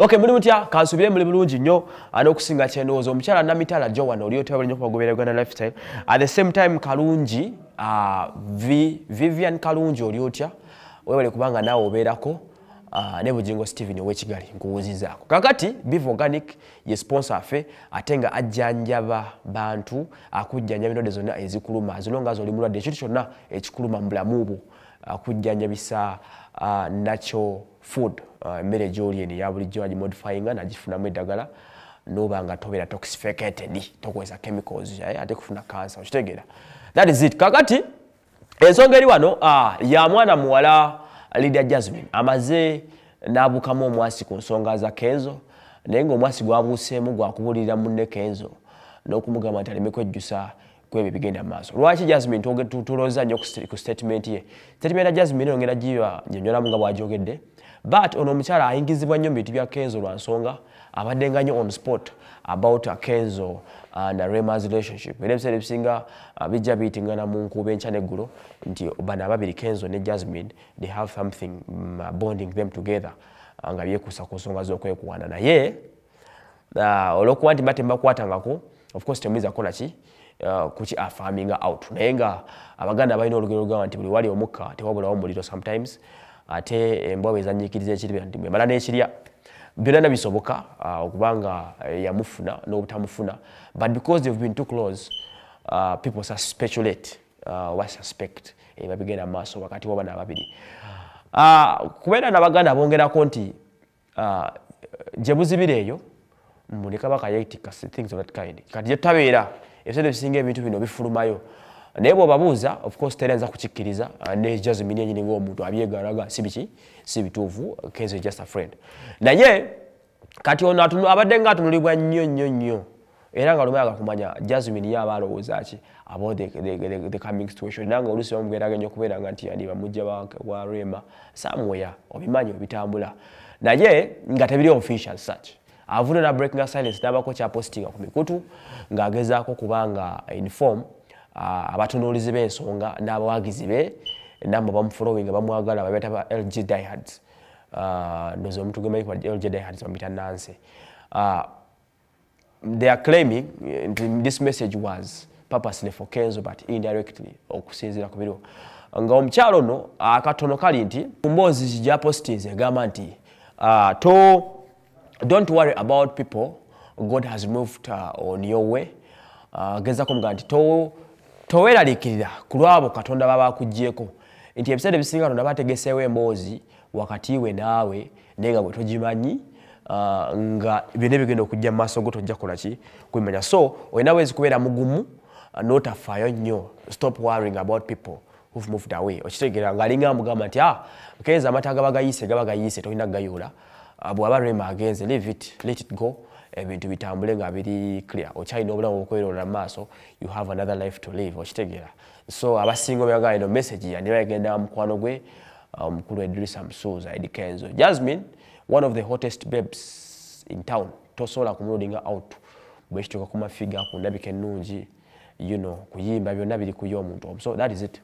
ok muli mutya? Kansubire muli bulungi nnyo n'okusinga kyendowooza omukyala namitala jo wano oli otebala nnyo kubagobera uganda lifestyle at the same time kalungi uh, vivian kalungi oli otya? Webale kubanga naawe obeerako uh, ne bugingo stephen owekigali nkuwuzizaako kakati beef organic ye sponsor affe ate nga ajjanjaba bantu akujjanjaba endwadde zonna ezikuluma zino nga zoli mulwadde ekintu kyonna ekikuluma mu bulamu bwo akujjanjabisa uh, nacho food. Uh, emmere uh, gyoli eno eya bulijjo agimodifyinga nagifunamu eddagala noba nga tobeera toxificated tokozesa chemicals eh, ate kufuna cancer okitegeera. That is it. Kakati ensonga eri wano uh, ya mwana muwala lidia jasmine amaze nabukamu omwasi ku nsonga za kenzo naye ngaomwasi gwabuuseemu gwakubulirira munne kenzo n'okumugamba nti aleme kwejjusa kwebyo bigenda maaso. Lwaki jasmine tulowooza nnyo ku statement ye? Statement ya jasmine yongera giba nyonyolamu nga bwajogedde but ono omukyala ayingizibwa nnyo mu bintu bya kenzo lwa nsonga abaddenga nnyo on sport about a kenzo and a remas relationship. Era ebiseera ebisinga uh, bijja biyitingana mu nkuba enkya neggulo nti bano ababiri kenzo ne jasmine they have something um, bonding them together uh, nga byekuusa ku nsonga z'okwekuwana naye uh, olwokuba nti mba tembakwatangako of course temuyinza kukola ki? uh, kuki afaminga out? Naye nga abaganda balina olugero lugamba nti buli wali omukka tewabulawo muliro sometimes ate embwa bwezanyikiriza ekiribera nti mwemala n'ekirya. Byonna nabisoboka uh, okubanga uh, yamufuna n'obutamufuna but because they've been too close uh, people speculate uh, wa suspect eba bigenda mu maaso wakati wabana ababiri. Uh, kubeera nabaganda bongerako nti uh, gye buzibira eyo muleka bakayetika things of that kind. Kati gyetabeera ebiseera ebisinga ebintu bino bifulumayo. Naye bwobabuuza of course terenza kukikkiriza ne jasmine enyini ngaomuntu abyegalaga si biki? Si bituufu kenzo just a friend. Naye kati ono abadde nga atunulibwa nnyo nnyo nnyo era nga lumayaga kumanya jasmine ye aba alowooza ki about the, the, the, coming situation? Era nga olusi bamugeraga nnyo okubeera nga nti yani bamujja wa rema somewhere obimanyi obitambula. Naye nga tebiri official such avudde na breaking silence n'abako kyapostinga ku mikutu ng'agezaako kubanga inform abatunuulizi b'ensonga n'abawagizi be namba bamufollowinga bamwagala babeta ba lg diehards. Uh, ndoza omuntu gemanyi lg diehards bamuyita nanse they are claiming this message was purposely for kenzo but indirectly okusinziira ku biro. Nga omukyalo ono akatono kali nti mboozi gyapostinze egamba nti to don't worry about people. God has moved uh, on your way. Uh, gezako mugaa nti to toweeraliikirira ku lwabo katonda baba akugyeko nti ebiseera ebisinga katonda bategeseewo emboozi wakati we naawe naye nga bwe togimanyi uh, nga byonna bigenda okujja mu maaso go tojja kolaki kubimanya so olina wezi kubeera mugumu uh, notafaayo nnyo. Stop worrying about people who've moved away. Okitegeera ngaalinga mugamba nti ah kenza amata gaba gayiise gaba gayiise tolina uh, bw'aba rema agenze leave it let it go. Ebintu bitambule nga biri clear. Okyalina obulamu bukweroola mu maaso you have another life to live okitegeera so abasinga obyagala ino message yandiba yagenda mukwano gwe omukulu edrisa musuuza edikenzo jasmine one of the hottest babes in town. Tosobola kumuloadinga out. Bwekituuka ku mafiga ku ndabika ennungi you know kuyimba byonna biri kuyo omuntu so that is it